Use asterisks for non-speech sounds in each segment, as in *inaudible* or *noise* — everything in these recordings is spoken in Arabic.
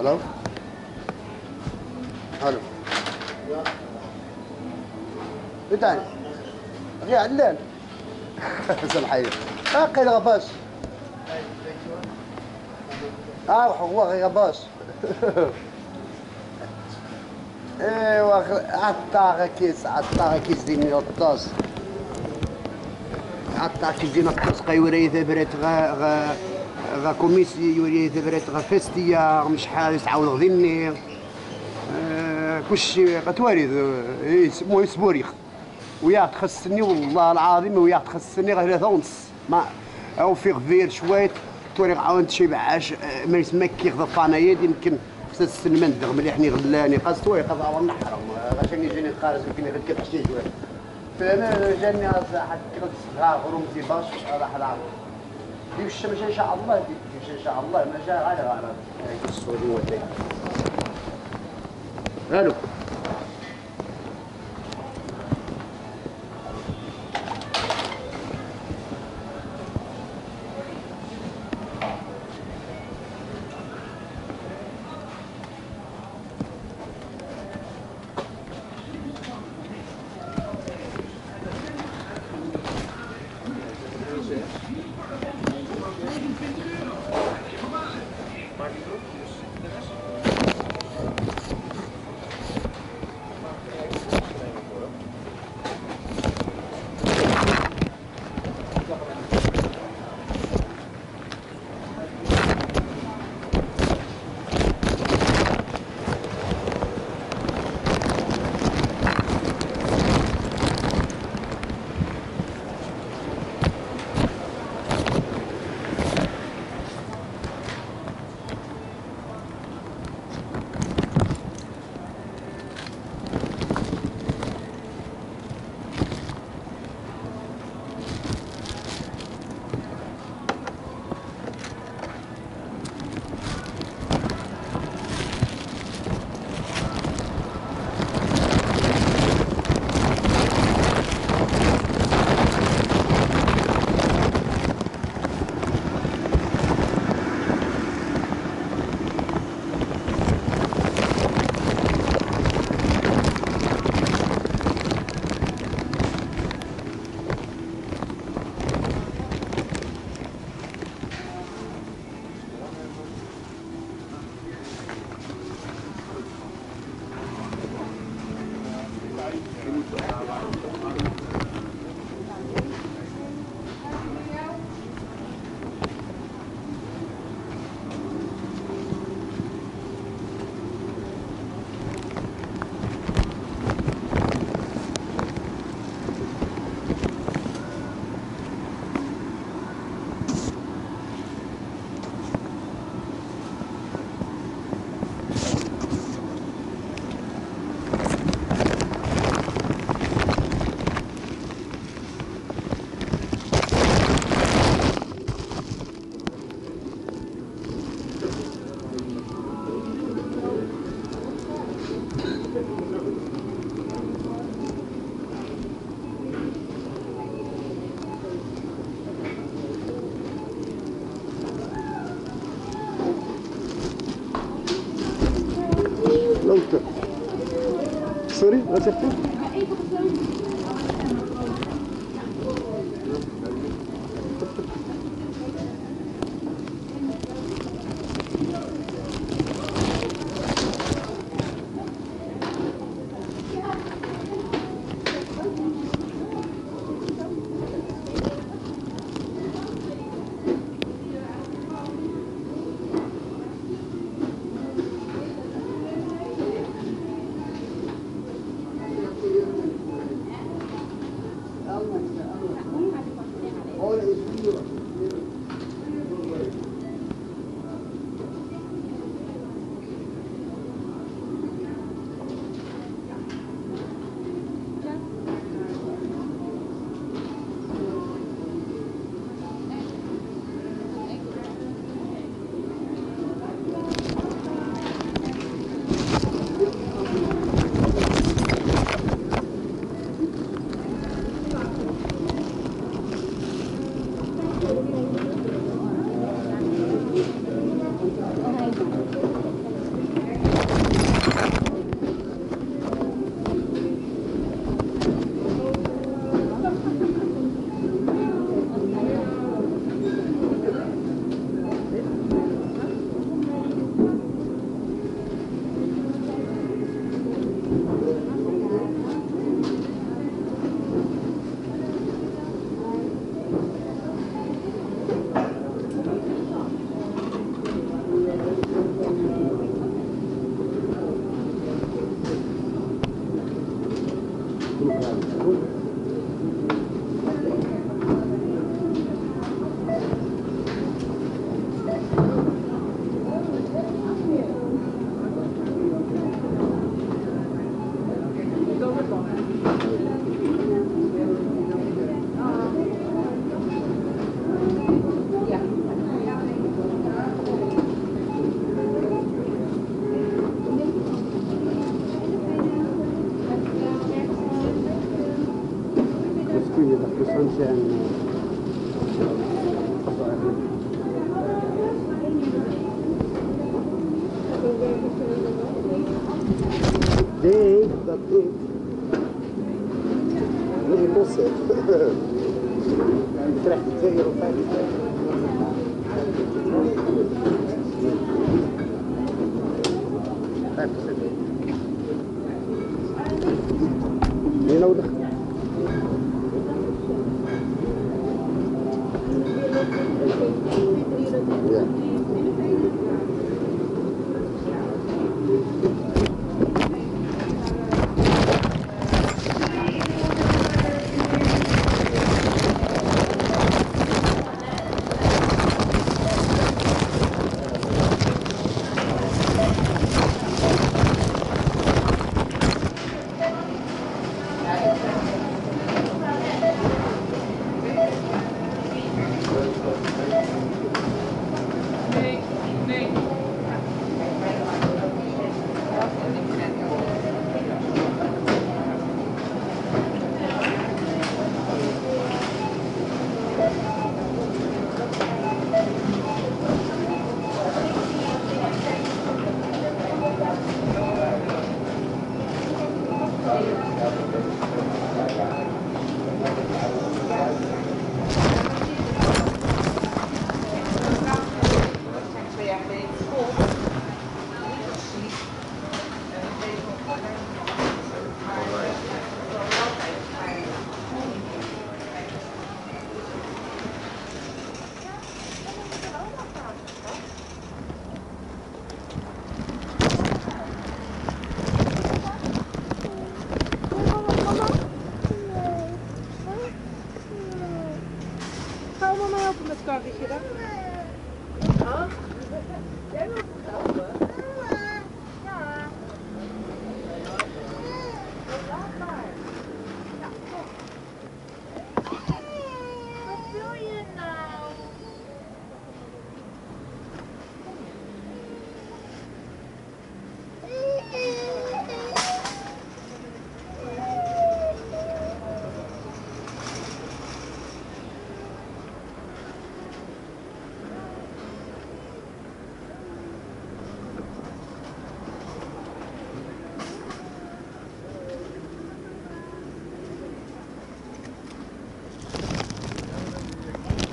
ألو ألو بتاعي غير علان سمحي باقي الغباش آه هو غباش ايوا عطا كيس عطا كيس ديني الطاس عطا كيس ديني الطاس قيوري ثبرت غا غا غا كوميسي يوري ثبرت غا فيستيا مش حال تعاود غديني آه، كلشي غتوارد مو يسبوريخ ويا تخصني والله العظيم ويا تخصني غير ثلاثة ونص ما أو في غفير شوية توري عاونت شي بعاش ما يسمى كي غضا فانايد يمكن خصها السلمان دغ مليحني غلاني قاس توي قاس عوض نحرم. غاشاني جاني خارج يمكن غير كيف حشي شوية فانا جاني حد كرت صغار رمزي باش راح العب دي الشمس إن شاء الله دي إن شاء الله. ما جا غير غير السعودي ودي ألو Réceptif en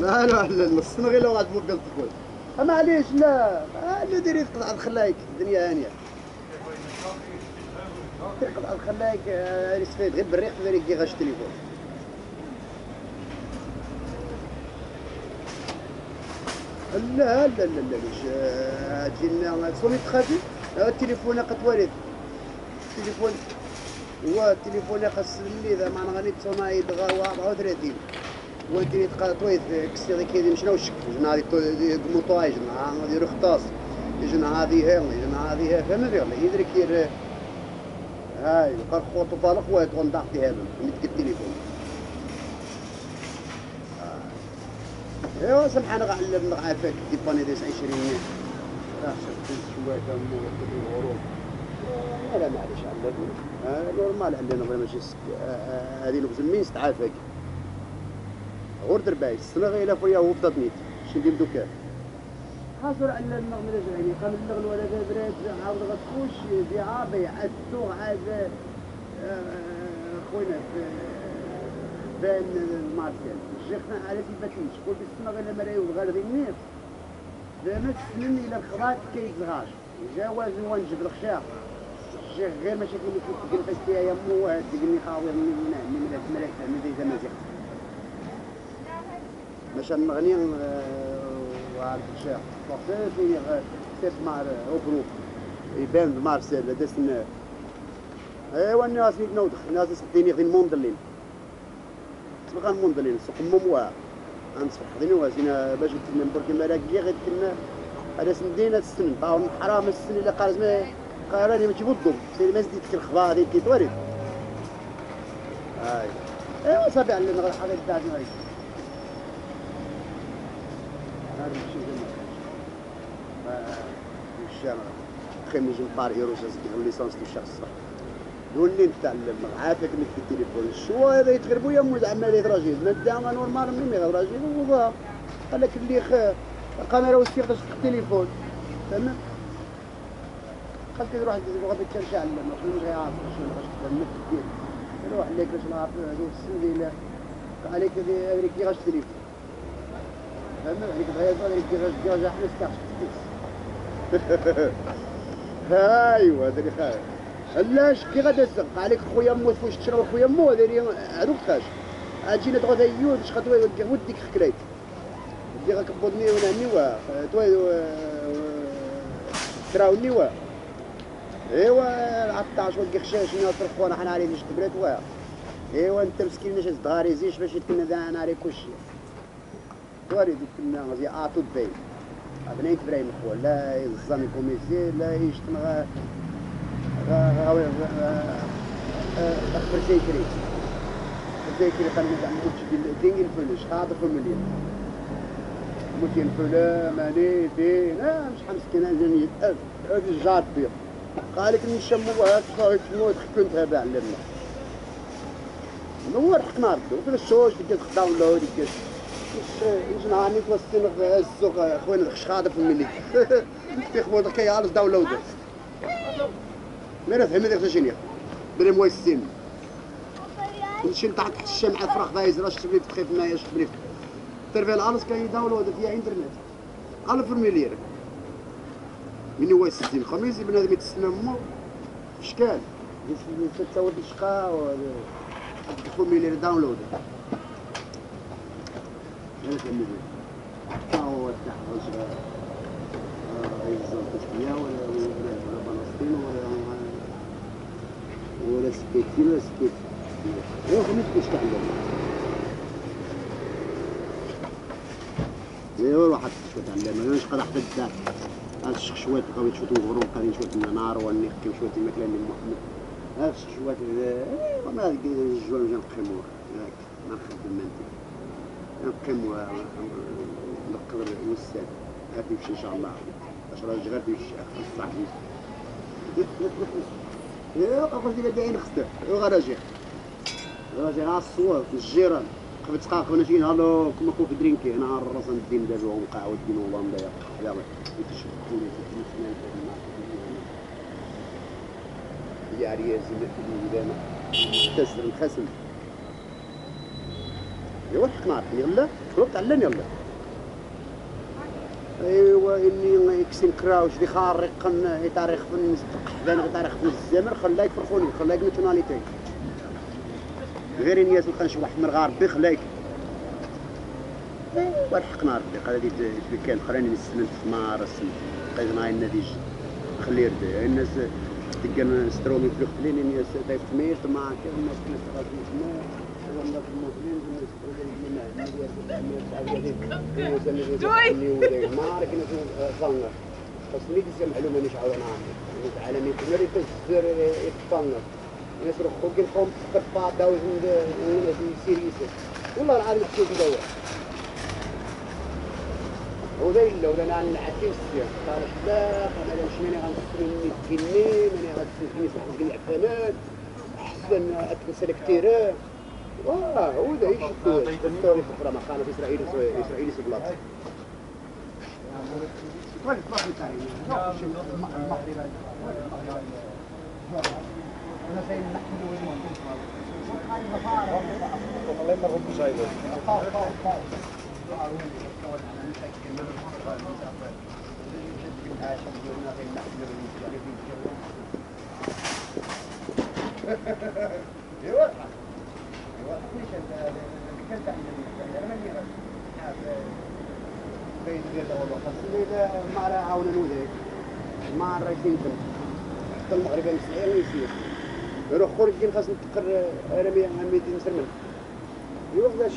لا لا لا نصنا غير لو غاد موكل تقول. معليش لا. لا ديري تقطع الخلايك. الدنيا هانية. تقطع الخلايك هاني سفيد غير بالريق ديري كي غاش التليفون لا لا لا لا آه، تجينا صوني تخافي التليفون قد التليفون هو التليفون خاص اللي إذا ما غادي تصونا يبغى 34 وانت تقا تويت كسي غير كيدي مشنا وشك جنا هذه موطاي جنا هذه رخطاس جنا هذه هي جنا هذه فهم يلا يدرك ير هاي قال خوتو بالك وين تكون ضغطي هذا متك التليفون ايوا سمحنا غنعلم عافاك ديباني ديس 20 راه شفت شوية كان الغروب لا معليش على نورمال عندنا ماشي آه، آه، هذه لوكزمين ستعافاك غور درباي السنة غير فيا هو بدا نيت شي ندير دوكا حاصل على النغم الأجراني قام اللغن ولا برات عاود غتخوش بيعة بيعتو عاد آه، خوينا في بان المارسيال شيخنا على تيباتيش قلت السنة غير لما رايو غير ذي زعما تسنن إلى الخراط كي زغاش جواز ونجب الخشاق الشيخ غير ماشي كي تقول فاستيا يا مو تقول لي خاوي من من من الملك من ذي زمازيغ باش نغني وعند الشيخ بورتي في سيف مار اوبرو يبان مارسيل دسن ايوا الناس نوضخ الناس سديني غير موندلين سبقا موندلين سوق مموا انصح خديني واسينا باش نتكلم بركي مراكي غير كنا هذا سندينا السن باون حرام السن اللي قال ما قال لي ماشي بضم سير ما زدت الخبار هذيك هاي أيوا صافي على نغير حاجة تاعي هذا الشام خميس نقار ايروس الليسانس ديال الشخص الصح. يولي نتعلم عافاك من في التليفون. شو هذا يتغربوا يا مو زعما لي راجل؟ دعنا نورمال مي راجل. وضا قال لك اللي خ الكاميرا وسيق في التليفون. فهمت قلت له روح غادي ترجع علم ما كنتش غيعرف شنو باش تفهم كثير روح عليك باش نعرف هذو السن لا. عليك هذيك غاش التليفون فهمت عليك بغيت هذيك كي غاش كي غاش إحنا ستاش ايوا اللي خايف علاش كي غادا تزق عليك خويا مو فوش تشرب خويا مو اللي هذوك خاش اجينا تغوت ايود اش خاطر وديك خكريت ودي غاكبضني ولا نيوا توي تراوني وا ايوا العطاش ولقي خشاش ناطر خونا حنا عليه مش كبرت وا ايوا انت مسكين ناش صغاري زيش باش ذا أنا عليه كلشي ديك كنا غادي اعطو بي بنيت برايم خو لا يزامي كوميسي لا يشتم غا غا غا اخبر سيكري سيكري قال لي زعما قلت دينغ الفلوس هذا في مليون ممكن فلان ماني فين لا مش حمسكين جميل هذه الجار بيض قال لك نشموها تخرج تموت كنت هذا علمنا نور حق نار وفي الشوش ديك داونلود ديك مش نهاني توصل السوق خويا الخش خاطر في الملي في خبوط كي عارف داونلود ما نفهم هذاك شنو بلا مويسين نمشي تحت الشمعة فراخ دايز راش تبلي تخيف معايا اش تبلي ترفي الأرض كان يداونلود فيها إنترنت. ألف مليار. من هو السيستم خميس بنادم يتسنى مو. إشكال. تصور الشقاء تدخل مليار داونلود ألف مليار هو التحفظ يزال تسمية ولا ولا فلسطين ولا ولا سكيتي ولا سكيتي ايوا خميس كيش تعلم ايوا واحد شوية تعلم أنا مش قادر حتى الدار هاد الشخشوات بقاو يشوتوا الغروب قاعدين شوية من النار والنيق شوية الماكلة اللي محمد هاد الشخشوات ايوا ما الجوال نجي نقيموه ياك ما نخدم انت نقيم نقدر نسال غادي يمشي إن شاء الله. اش راجل غادي يمشي اخ صاحبي. *laughs* ايوا قبل ديال داين خسر ايوا غراجي غراجي على الصور الجيران. قبل تقاق وأنا شي هالو كما كون في درينكي. أنا الراس الدين دابا ونقع والدين والله مضيق يلا يتشبكوني في يا عريس اللي أنا تسر الخسم ايوا حق نعرف يلا. خلط علم يلا. ايوا إني يكسن كراوش. دي خارق يتاريخ في الحبان يتاريخ في الزمر. خلاك فرخوني خلاك ناتشوناليتي غير الناس ما كانش واحد من الغربي خلاك والحق نهار ربي. قال هذه كان قراني نسلم في مار قيد نهاي النادي خلي يرد الناس تلقى سترومي في الخلين الناس دايف تمير مع كان الناس كنا استغاث ما عارف كنا صنغر خاصني تسمع معلومه مش عاود نعرف عالمي كنا يتسر يتطنر الناس رخوا كنقوم تقطع داوز سيريس والله العظيم حسيت ندور وذا إلا ولا أنا نعكس قال لا أنا مش ماني غنسمي الجني ماني غنسمي صاحب العفانات أحسن أتكسل كتير واه هو في إسرائيل إسرائيل سبلاط Alleen maar op de zijde. مع عون الوذاك مع الرئيسين حتى المغرب مسيحي ويسير يروح خرج كين خاص نتقر رمي 200 سرمن يروح باش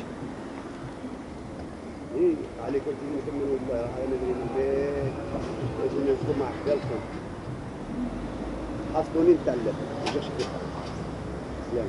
إيه عليك قلت لي نكمل والله أنا ندري من البيت لازم نكون مع حيالكم خاص دوني نتعلم ما جاش كيف سلام